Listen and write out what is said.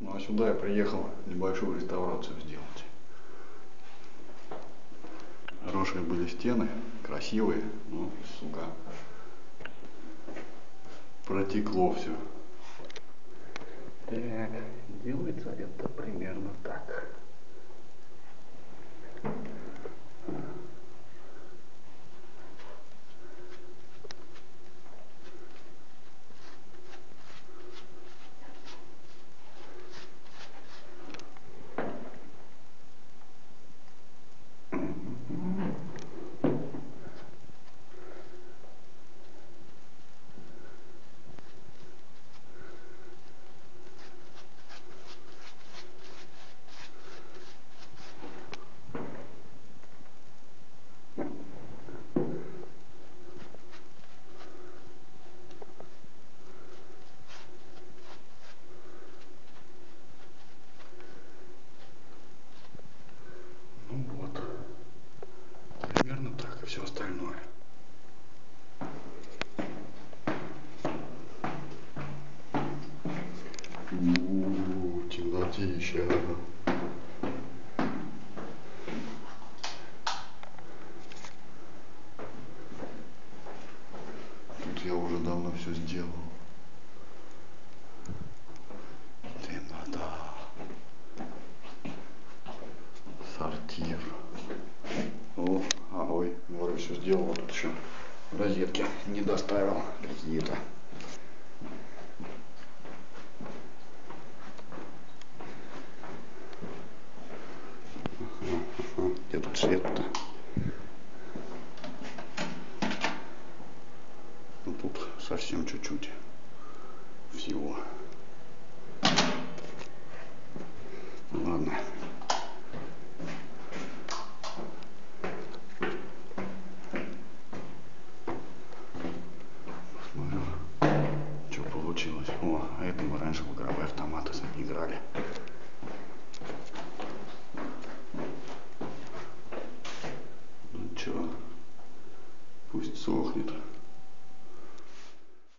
Ну а сюда я приехал небольшую реставрацию сделать. Хорошие были стены, красивые, но, сука, протекло все. Так, делается это примерно так. Ну вот. Примерно так и все остальное. У, темнотища. Тут я уже давно все сделал. Темнота. Сортир. О, а, ой, говорю, все сделал, вот тут еще розетки не доставил какие-то. Свет-то? Ну тут совсем чуть-чуть всего. Ну, Ладно. Посмотрю, что получилось. О, а это мы раньше в игровые автоматы играли. Ну что, пусть сохнет.